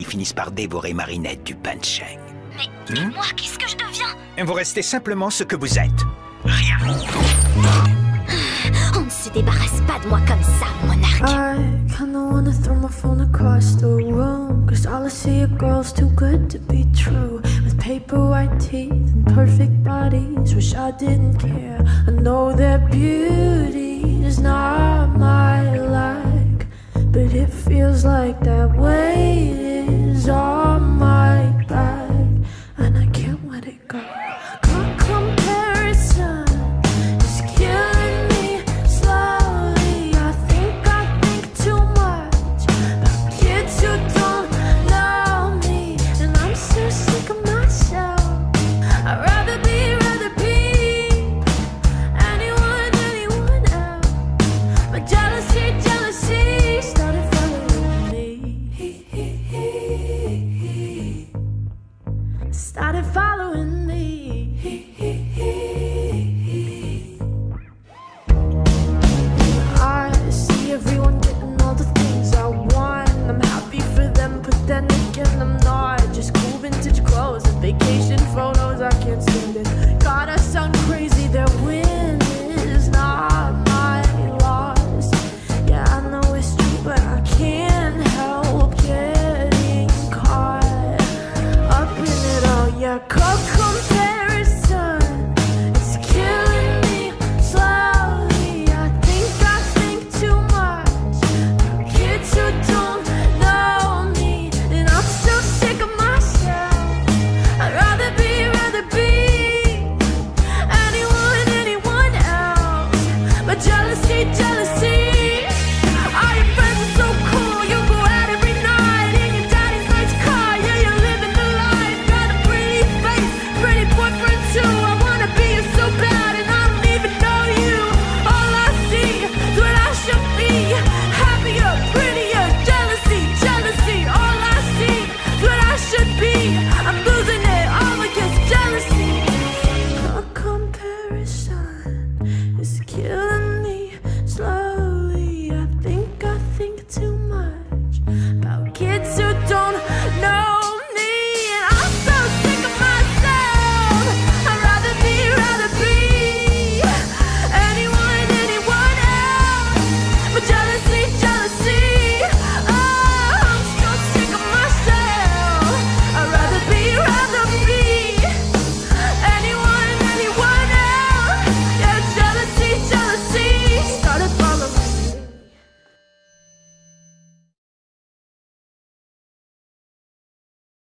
Ils finissent par dévorer Marinette du Pancheng. Mais dis-moi, qu'est-ce que je deviens? Vous restez simplement ce que vous êtes. Rien. On ne se débarrasse pas de moi comme ça, monarque. I kinda wanna throw my phone across the room. Cause all I see are girls too good to be true. With paper white teeth and perfect bodies. Wish I didn't care. I know that beauty is not my like. But it feels like that Started following me. I see everyone getting all the things I want. I'm happy for them, but then again, I'm not. Just cool vintage clothes and vacation photos. I can't stand it. It